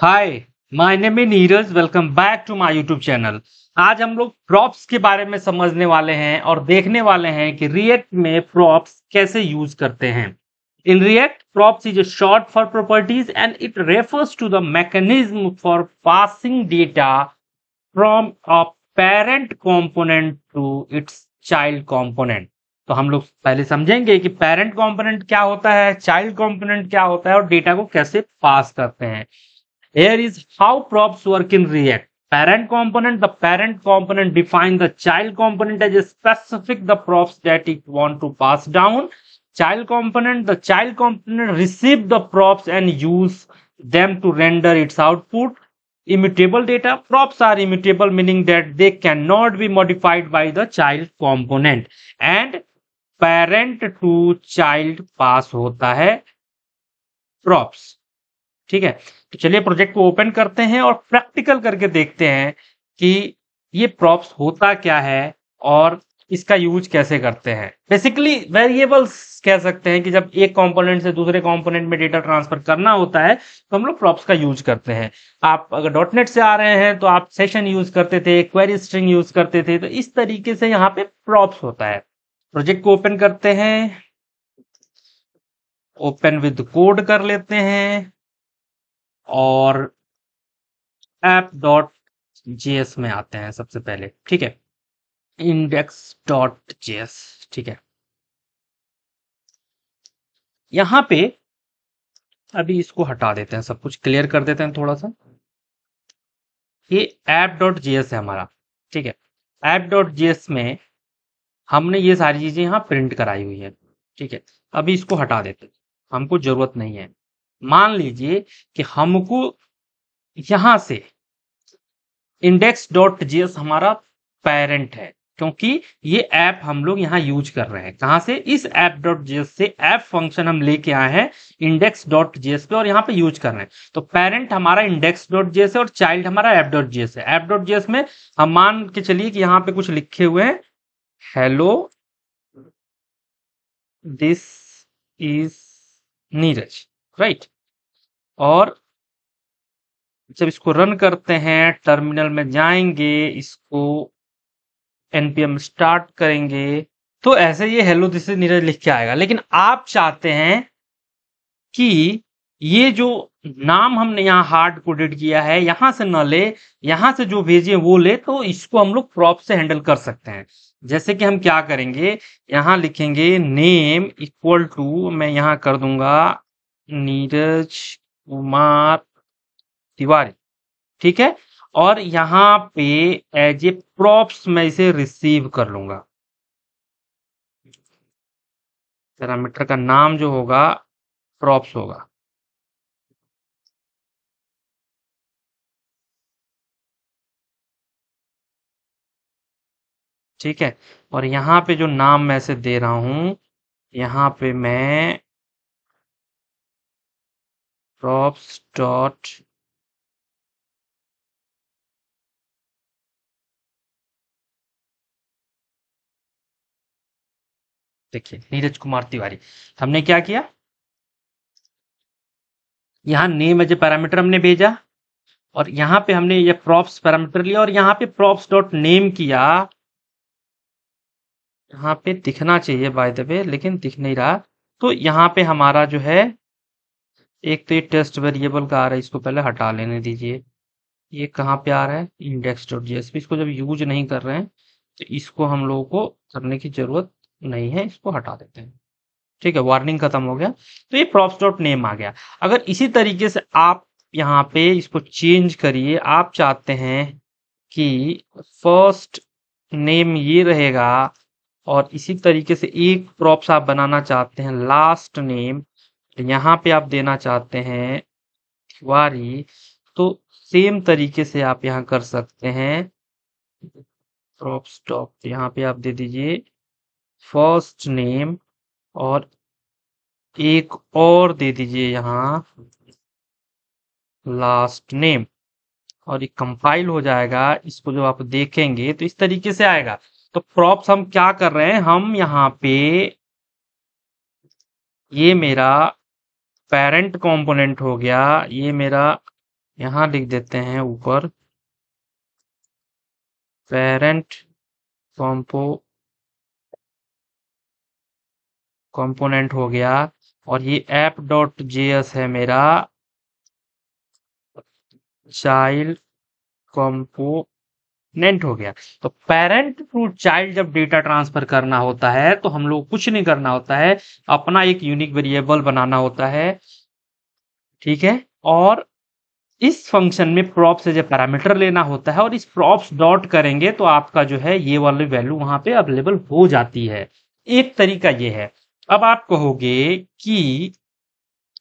Hi my name is Neeraj welcome back to my YouTube channel आज हम लोग props के बारे में समझने वाले हैं और देखने वाले हैं कि रिएक्ट में प्रॉप्स कैसे यूज़ करते हैं। In React props is short for properties and it refers to the mechanism for passing data from a parent component to its child component. तो हम लोग पहले समझेंगे कि पेरेंट कॉम्पोनेंट क्या होता है चाइल्ड कॉम्पोनेंट क्या होता है और डेटा को कैसे पास करते हैं। Here is how props work in React. Parent component, the parent component define the child component as a specific the props that it want to pass down. Child component, the child component receive the props and use them to render its output. Immutable data props are immutable, meaning that they cannot be modified by the child component. And parent to child pass hota hai props. ठीक है? तो चलिए project को open करते हैं और practical करके देखते हैं कि ये प्रॉप्स होता क्या है और इसका यूज़ कैसे करते हैं। बेसिकली वेरिएबल्स कह सकते हैं कि जब एक कंपोनेंट से दूसरे कंपोनेंट में डेटा ट्रांसफ़र करना होता है तो हम लोग प्रॉप्स का यूज़ करते हैं। आप अगर डॉटनेट से आ रहे हैं तो आप सेशन यूज़ करते थे क्वेरी स्ट्रिंग यूज़ करते थे तो इस तरीके से यहाँ पे प्रॉप्स होता है। प्रोजेक्ट को ओपन करते हैं ओपन विद कोड कर लेते हैं। और ऐप डॉट जेएस में आते हैं सबसे पहले, ठीक है? इंडेक्स डॉट जेएस ठीक है? यहाँ पे अभी इसको हटा देते हैं सब कुछ क्लियर कर देते हैं थोड़ा सा ये ऐप डॉट जेएस है हमारा, ठीक है? ऐप डॉट जेएस में हमने ये सारी चीज़ें यहाँ प्रिंट कराई हुई है, ठीक है? अभी इसको हटा देते हैं, हमको ज़रूरत नहीं है। मान लीजिए कि हमको यहाँ से इंडेक्स डॉट जीएस हमारा पेरेंट है, क्योंकि ये ऐप हम लोग यहाँ यूज़ कर रहे हैं। कहाँ से? इस ऐप डॉट जीएस से ऐप फ़ंक्शन हम लेके आए हैं इंडेक्स डॉट जीएस पे और यहाँ पे यूज़ कर रहे हैं। तो पेरेंट हमारा इंडेक्स डॉट जीएस है और चाइल्ड हमारा ऐप डॉट जीएस है। ऐप डॉट जीएस में हम मान के चलिए कि यहाँ पे कुछ लिखे हुए हैं। Hello this is Neeraj right और जब इसको रन करते हैं टर्मिनल में जाएँगे, इसको एनपीएम स्टार्ट करेंगे तो ऐसे ये हेलो दिस इज़ नीरज लिख के आएगा। लेकिन आप चाहते हैं कि ये जो नाम हमने यहाँ हार्ड कोडेड किया है, यहाँ से न ले, यहाँ से जो भेजे वो ले तो इसको हम लोग प्रॉप से हैंडल कर सकते हैं। जैसे कि हम क्या करेंगे, यहाँ लिखेंगे नेम इक्वल टू मैं यहाँ कर दूँगा नीरज कुमार तिवारी, ठीक है? और यहाँ पे एज ए प्रॉप्स मैं इसे रिसीव कर लूँगा। पैरामीटर का नाम जो होगा प्रॉप्स होगा। ठीक है? और यहाँ पे जो नाम मैं से दे रहा हूँ, यहाँ पे मैं props dot देखिए, नीरज कुमार तिवारी, हमने क्या किया? यहाँ नेम एज ए पैरामीटर हमने भेजा और यहाँ पे हमने ये प्रॉप्स पैरामीटर लिया और यहाँ पे प्रॉप्स डॉट नेम किया। यहाँ पे दिखना चाहिए बाय द वे लेकिन दिख नहीं रहा। तो यहाँ पे हमारा जो है एक तो ये टेस्ट वेरिएबल का आ रहा है, इसको पहले हटा लेने दीजिए। ये कहाँ पे आ रहा है? इंडेक्स डॉट जीएसपी इसको जब यूज़ नहीं कर रहे हैं तो इसको हम लोगों को करने की ज़रूरत नहीं है, इसको हटा देते हैं। ठीक है वार्निंग खत्म हो गया। तो ये प्रॉप्स डॉट नेम आ गया। अगर इसी तरीके से आप यहाँ पे इसको चेंज करिए, आप चाहते हैं कि फ़र्स्ट नेम ये रहेगा, और इसी तरीके से एक प्रॉप्स आप बनाना चाहते हैं लास्ट नेम यहाँ पे आप देना चाहते हैं तिवारी तो सेम तरीके से आप यहाँ कर सकते हैं। क्रॉप स्टॉप यहाँ पे आप दे दीजिए। फ़र्स्ट नेम और एक और दे दीजिए यहाँ। लास्ट नेम और ये कंपाइल हो जाएगा, इसको जो आप देखेंगे तो इस तरीके से आएगा। तो प्रॉप्स हम क्या कर रहे हैं? हम यहाँ पे ये मेरा पेरेंट कंपोनेंट हो गया, ये मेरा यहाँ लिख देते हैं ऊपर। पेरेंट कॉम्पो कंपोनेंट हो गया और ये ऐप डॉट जेएस है मेरा। चाइल्ड कंपोनेंट हो गया। तो पेरेंट टू चाइल्ड जब डेटा ट्रांसफ़र करना होता है तो हम लोग कुछ नहीं करना होता है, अपना एक यूनिक वेरिएबल बनाना होता है। ठीक है? और इस फ़ंक्शन में प्रॉप से जो पैरामीटर लेना होता है और इस प्रॉप्स डॉट करेंगे तो आपका जो है, ये वाली वैल्यू वहाँ पे अवेलेबल हो जाती है। एक तरीका ये है। अब आप कहोगे कि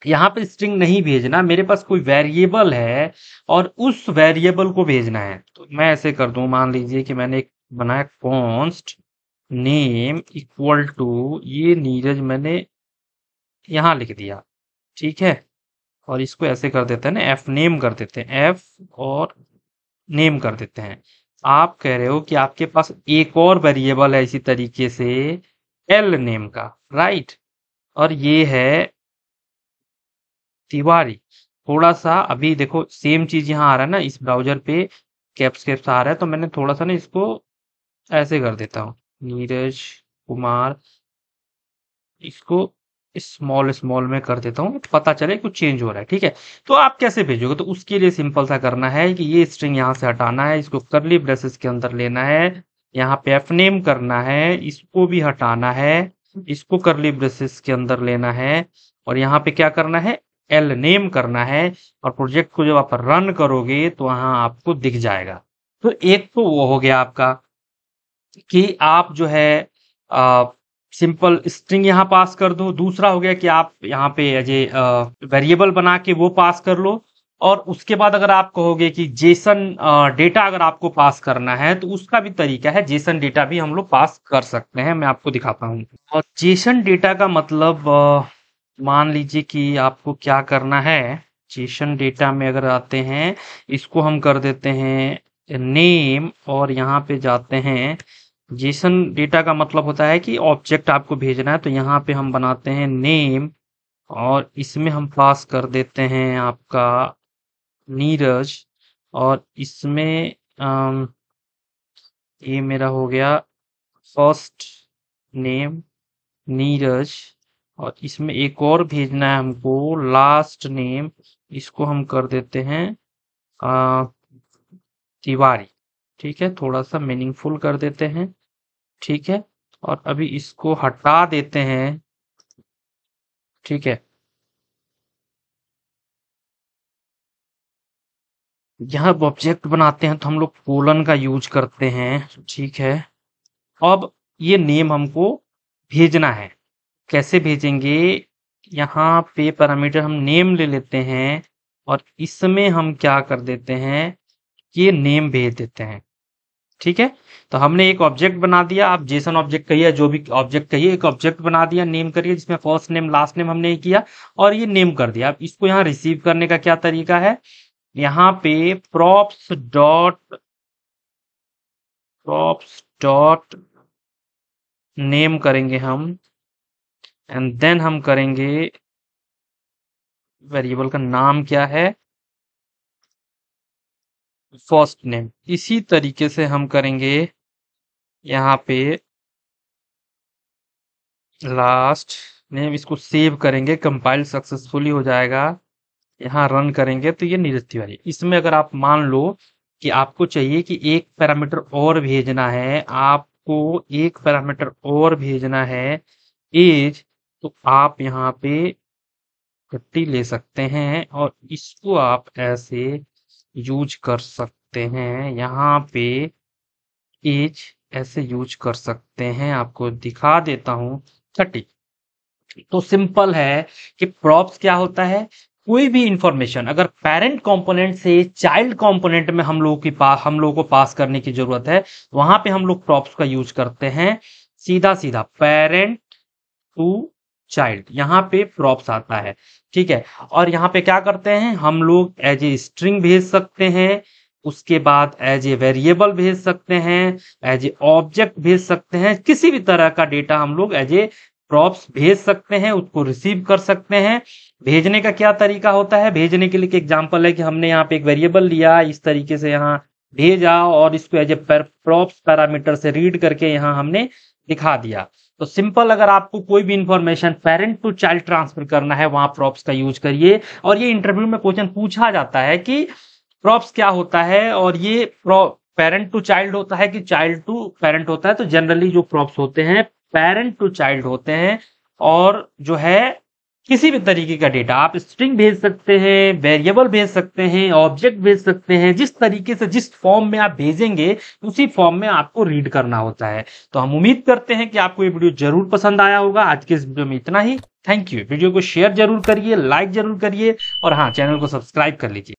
यहाँ पे स्ट्रिंग नहीं भेजना, मेरे पास कोई वेरिएबल है और उस वेरिएबल को भेजना है। तो मैं ऐसे कर दूँ, मान लीजिए कि मैंने एक बनाया कॉन्स्ट नेम इक्वल टू ये नीरज मैंने यहाँ लिख दिया, ठीक है? और इसको ऐसे कर देते हैं ना एफ़ नेम कर देते हैं एफ़ और नेम कर देते हैं। आप कह रहे हो कि आपके पास एक और वेरिएबल है इसी तरीके से एल नेम का राइट और ये है तिवारी। थोड़ा सा अभी देखो सेम चीज़ यहाँ आ रहा है ना, इस ब्राउज़र पे कैप्स कैप्स आ रहा है तो मैंने थोड़ा सा ना इसको ऐसे कर देता हूँ। नीरज कुमार, इसको स्मॉल स्मॉल में कर देता हूँ, पता चले कुछ चेंज हो रहा है, ठीक है? तो आप कैसे भेजोगे? तो उसके लिए सिंपल सा करना है कि ये स्ट्रिंग यहाँ से हटाना है, इसको करली ब्रेसेस के अंदर लेना है, यहाँ पे एफ़ नेम करना है, इसको भी हटाना है, इसको करली ब्रेसेस के अंदर लेना है, और यहाँ पे क्या करना है? एल नेम करना है और प्रोजेक्ट को जब आप रन करोगे तो वहाँ आपको दिख जाएगा। तो एक तो वो हो गया आपका कि आप जो है आ, सिंपल स्ट्रिंग यहाँ पास कर दो। दूसरा हो गया कि आप यहाँ पे ए वेरिएबल बना के वो पास कर लो और उसके बाद अगर आप कहोगे कि जेसन डेटा अगर आपको पास करना है तो उसका भी तरीका है। जेसन डेटा भी हम लोग पास कर सकते हैं। मैं आपको दिखाता हूँ। और जेसन डेटा का मतलब मान लीजिए कि आपको क्या करना है? जेसन डेटा में अगर आते हैं इसको हम कर देते हैं नेम और यहाँ पे जाते हैं। जेसन डेटा का मतलब होता है कि ऑब्जेक्ट आपको भेजना है तो यहाँ पे हम बनाते हैं नेम और इसमें हम पास कर देते हैं आपका नीरज और इसमें आम, ये मेरा हो गया फ़र्स्ट नेम नीरज। और इसमें एक और भेजना है हमको लास्ट नेम इसको हम कर देते हैं तिवारी। ठीक है थोड़ा सा मीनिंगफुल कर देते हैं। ठीक है, और अभी इसको हटा देते हैं। ठीक है। यहाँ ऑब्जेक्ट बनाते हैं तो हम लोग कोलन का यूज़ करते हैं। ठीक है, अब ये नेम हमको भेजना है। कैसे भेजेंगे? यहाँ पे पैरामीटर हम नेम ले लेते हैं और इसमें हम क्या कर देते हैं ये नेम भेज देते हैं। ठीक है? तो हमने एक ऑब्जेक्ट बना दिया। आप जेसन ऑब्जेक्ट कहिए, जो भी ऑब्जेक्ट कहिए, एक ऑब्जेक्ट बना दिया नेम करिए, जिसमें फ़र्स्ट नेम लास्ट नेम हमने किया और ये नेम कर दिया। अब इसको यहाँ रिसीव करने का क्या तरीका है? यहाँ पे props dot props dot name करेंगे हम। एंड देन हम करेंगे वेरिएबल का नाम क्या है? फ़र्स्ट नेम इसी तरीके से हम करेंगे यहाँ पे लास्ट नेम इसको सेव करेंगे कंपाइल सक्सेसफुली हो जाएगा। यहाँ रन करेंगे तो ये नीरज तिवारी इसमें अगर आप मान लो कि आपको चाहिए कि एक पैरामीटर और भेजना है, आपको एक पैरामीटर और भेजना है एज तो आप यहाँ पे कट्टी ले सकते हैं और इसको आप ऐसे यूज़ कर सकते हैं। यहाँ पे एज ऐसे यूज़ कर सकते हैं। आपको दिखा देता हूँ थर्टी तो सिंपल है कि प्रॉप्स क्या होता है? कोई भी इंफॉर्मेशन, अगर पेरेंट कंपोनेंट से चाइल्ड कंपोनेंट में हम लोगों की पास हम लोगों को पास करने की ज़रूरत है, वहाँ पे हम लोग प्रॉप्स का यूज़ करते हैं। सीधा सीधा पेरेंट टू चाइल्ड यहाँ पे प्रॉप्स आता है, ठीक है? और यहाँ पे क्या करते हैं? हम लोग एज ए स्ट्रिंग भेज सकते हैं, उसके बाद एज ए वेरिएबल भेज सकते हैं एज ए ऑब्जेक्ट भेज सकते हैं, किसी भी तरह का डेटा हम लोग एज ए प्रॉप्स भेज सकते हैं, उसको रिसीव कर सकते हैं। भेजने का क्या तरीका होता है? भेजने के लिए एग्ज़ाम्पल है कि हमने यहाँ पे एक वेरिएबल लिया, इस तरीके से यहाँ भेजा और इसको एज ए प्रॉप्स पैरामीटर से रीड करके यहाँ हमने दिखा दिया। तो सिंपल अगर आपको कोई भी information parent to child transfer करना है, वहाँ प्रॉप्स का यूज़ करिए। और ये इंटरव्यू में क्वेश्चन पूछा जाता है कि प्रॉप्स क्या होता है और ये पेरेंट टू चाइल्ड होता है कि चाइल्ड टू पेरेंट होता है। तो जनरली जो प्रॉप्स होते हैं पेरेंट टू चाइल्ड होते हैं और जो है किसी भी तरीके का डेटा आप स्ट्रिंग भेज सकते हैं वेरिएबल भेज सकते हैं ऑब्जेक्ट भेज सकते हैं, जिस तरीके से जिस फॉर्म में आप भेजेंगे, उसी फॉर्म में आपको रीड करना होता है। तो हम उम्मीद करते हैं कि आपको ये वीडियो ज़रूर पसंद आया होगा। आज के इस वीडियो में इतना ही। थैंक यू वीडियो को शेयर ज़रूर करिए लाइक ज़रूर करिए और हाँ चैनल को सब्सक्राइब कर लीजिए।